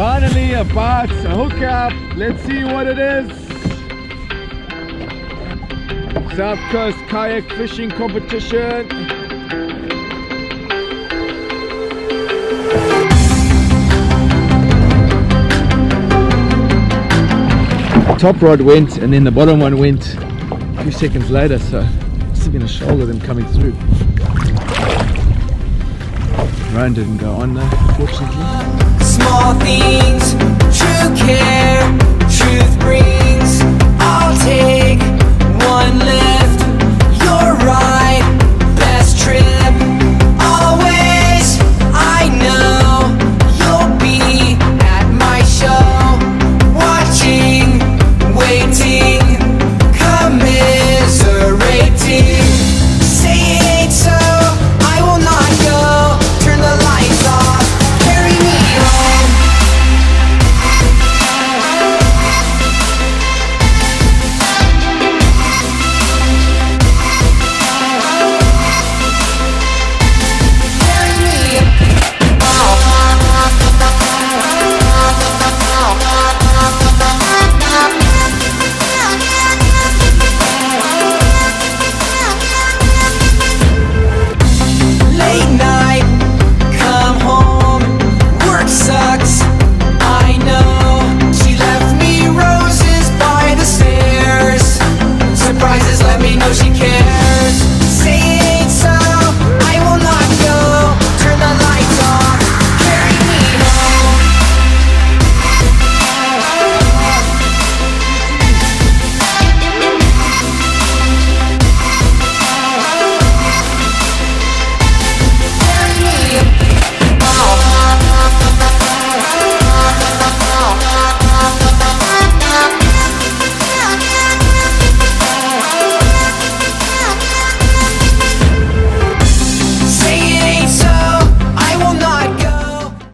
about a bite, a hookup. Let's see what it is. South Coast Kayak Fishing Competition. Top rod went and then the bottom one went a few seconds later so must have been a shoal of them coming through. Ryan didn't go on though. Small things, true care, late night